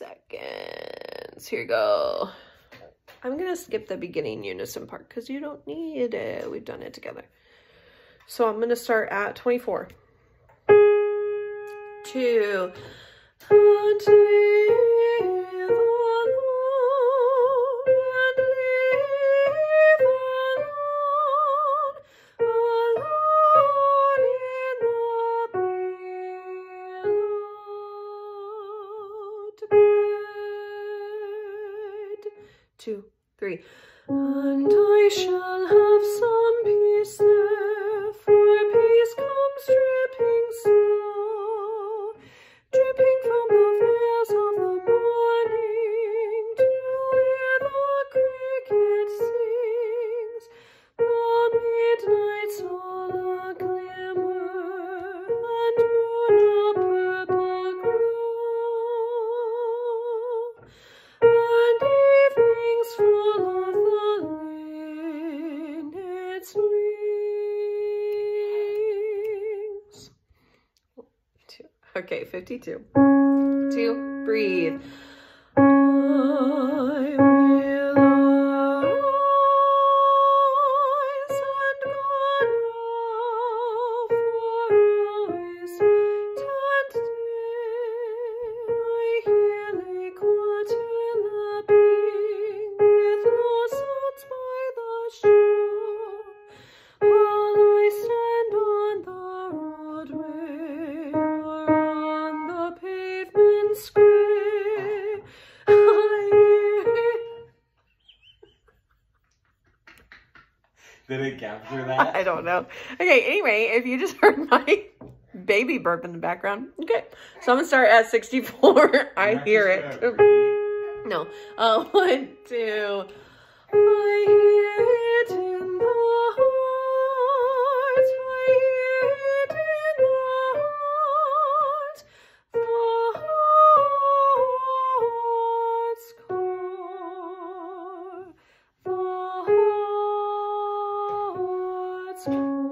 seconds. Here you go. I'm gonna skip the beginning unison part because you don't need it. We've done it together. So I'm gonna start at 24. Two. And Two, three. And I shall have some there, Okay, 52. Two, breathe. I Did it capture that? I don't know. Okay, anyway, if you just heard my baby burp in the background, okay. So I'm gonna start at 64. I Not hear it. beat. No. Uh, one, two. I hear podcast.